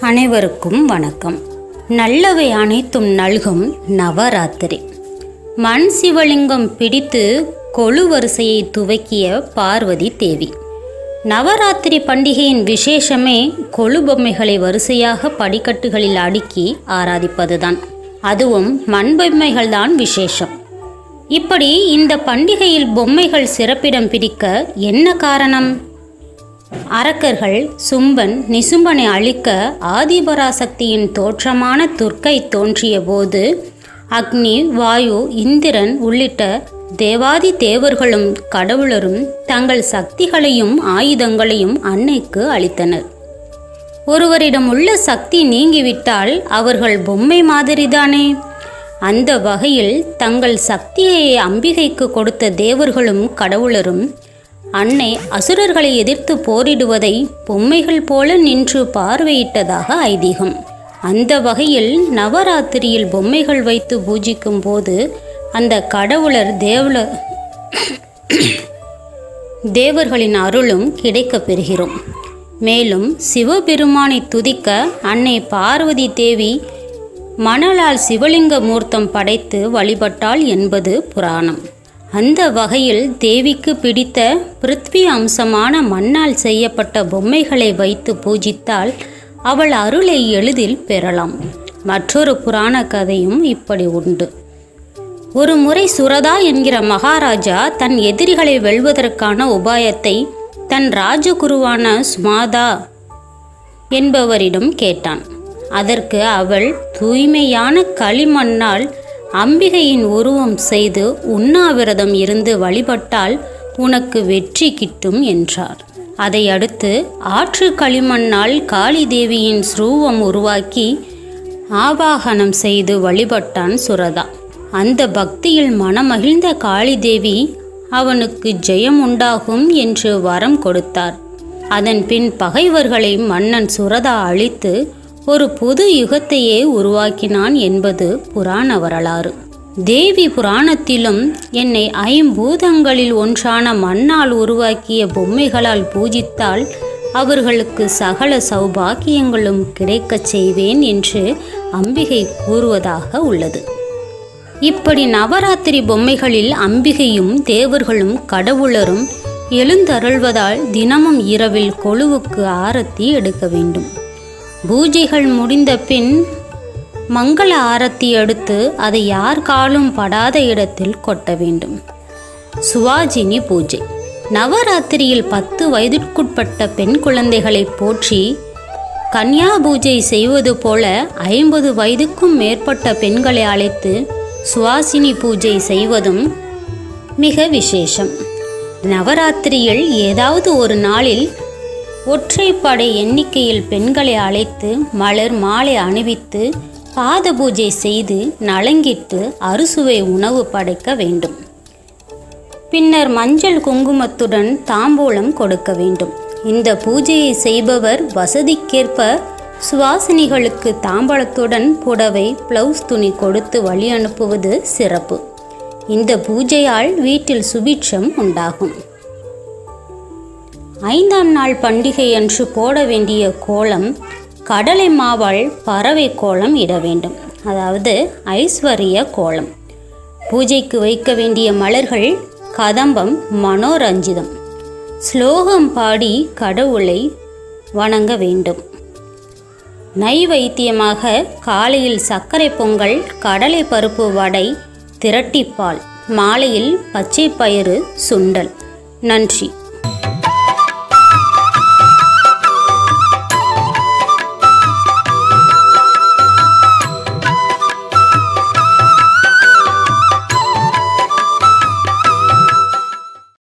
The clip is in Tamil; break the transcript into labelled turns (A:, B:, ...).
A: அனைவருக்கும் வணக்கம். நல்லவை அனைத்தும் நல்கும் நவராத்திரி. மண் சிவலிங்கம் பிடித்து கொழு வரிசையை துவக்கிய பார்வதி தேவி. நவராத்திரி பண்டிகையின் விசேஷமே கொழு பொம்மைகளை வரிசையாக படிக்கட்டுகளில் அடுக்கி ஆராதிப்பதுதான். அதுவும் மண் பொம்மைகள்தான் விசேஷம். இப்படி இந்த பண்டிகையில் பொம்மைகள் சிறப்பிடம் பிடிக்க என்ன காரணம்? அரக்கர்கள் சும்பன் நிசும்பனை அழிக்க ஆதிபராசக்தியின் தோற்றமான துர்க்கை தோன்றிய போது அக்னி வாயு இந்திரன் உள்ளிட்ட தேவாதி தேவர்களும் கடவுளரும் தங்கள் சக்திகளையும் ஆயுதங்களையும் அன்னைக்கு அளித்தனர். ஒருவரிடம் உள்ள சக்தி நீங்கிவிட்டால் அவர்கள் பொம்மை மாதிரிதானே? அந்த வகையில் தங்கள் சக்தியை அம்பிகைக்கு கொடுத்த தேவர்களும் கடவுளரும் அன்னை அசுரர்களை எதிர்த்து போரிடுவதை பொம்மைகள் போல நின்று பார்வையிட்டதாக ஐதீகம். அந்த வகையில் நவராத்திரியில் பொம்மைகள் வைத்து பூஜிக்கும் போது அந்த கடவுளர் தேவல தேவர்களின் அருளும் கிடைக்கப் பெறுகிறோம். மேலும் சிவபெருமானை துதிக்க அன்னை பார்வதி தேவி மணலால் சிவலிங்க மூர்த்தம் படைத்து வழிபட்டாள் என்பது புராணம். அந்த வகையில் தேவிக்கு பிடித்த பிருத்வி அம்சமான மண்ணால் செய்யப்பட்ட பொம்மைகளை வைத்து பூஜித்தால் அவள் அருளை எளிதில் பெறலாம். மற்றொரு புராண கதையும் இப்படி உண்டு. ஒரு முறை சுரதா என்கிற மகாராஜா தன் எதிரிகளை வெல்வதற்கான உபாயத்தை தன் ராஜகுருவான சுமாதா என்பவரிடம் கேட்டான். அதற்கு அவள் தூய்மையான களிமண்ணால் அம்பிகையின் உருவம் செய்து உண்ணாவிரதம் இருந்து வழிபட்டால் உனக்கு வெற்றி கிட்டும் என்றார். அதை அடுத்து ஆற்று களிமண்ணால் காளி தேவியின் ஸ்ரூவம் உருவாக்கி ஆவாகனம் செய்து வழிபட்டான் சுரதா. அந்த பக்தியில் மனமகிழ்ந்த காளி தேவி அவனுக்கு ஜெயம் உண்டாகும் என்று வரம் கொடுத்தார். அதன் பின் பகைவர்களை மன்னன் சுரதா அழித்து ஒரு புது யுகத்தையே உருவாக்கினான் என்பது புராண வரலாறு. தேவி புராணத்திலும் என்னை ஐம்பூதங்களில் ஒன்றான மண்ணால் உருவாக்கிய பொம்மைகளால் பூஜித்தால் அவர்களுக்கு சகல சௌபாக்கியங்களும் கிடைக்கச் செய்வேன் என்று அம்பிகை கூறுவதாக உள்ளது. இப்படி நவராத்திரி பொம்மைகளில் அம்பிகையும் தேவர்களும் கடவுளரும் எழுந்தருள்வதால் தினமும் இரவில் கொழுவுக்கு ஆரத்தி எடுக்க வேண்டும். பூஜைகள் முடிந்த பின் மங்கள ஆரத்தி எடுத்து அதை யார் காலும் படாத இடத்தில் கொட்ட வேண்டும். சுவாஜினி பூஜை. நவராத்திரியில் பத்து வயதிற்குட்பட்ட பெண் குழந்தைகளை போற்றி கன்யா பூஜை செய்வது போல ஐம்பது வயதுக்கும் மேற்பட்ட பெண்களை அழைத்து சுவாசினி பூஜை செய்வதும் மிக விசேஷம். நவராத்திரியில் ஏதாவது ஒரு நாளில் ஒற்றைப்படை எண்ணிக்கையில் பெண்களை அழைத்து மலர் மாலை அணிவித்து பாத பூஜை செய்து நலங்கிட்டு அறுசுவை உணவு படைக்க வேண்டும். பின்னர் மஞ்சள் குங்குமத்துடன் தாம்பூலம் கொடுக்க வேண்டும். இந்த பூஜையை செய்பவர் வசதிக்கேற்ப சுவாசினிகளுக்கு தாம்பளத்துடன் புடவை பிளவுஸ் துணி கொடுத்து வழி அனுப்புவது சிறப்பு. இந்த பூஜையால் வீட்டில் சுபிட்சம் உண்டாகும். ஐந்தாம் நாள் பண்டிகை அன்று போட வேண்டிய கோலம் கடலை மாவால் பறவை கோலம் இட வேண்டும். அதாவது ஐஸ்வர்ய கோலம். பூஜைக்கு வைக்க வேண்டிய மலர்கள் கதம்பம் மனோரஞ்சிதம். ஸ்லோகம் பாடி கடவுளை வணங்க வேண்டும். நைவைத்தியமாக காலையில் சர்க்கரை பொங்கல் கடலை பருப்பு வடை திரட்டிப்பால் மாலையில் பச்சை பயிறு சுண்டல். நன்றி.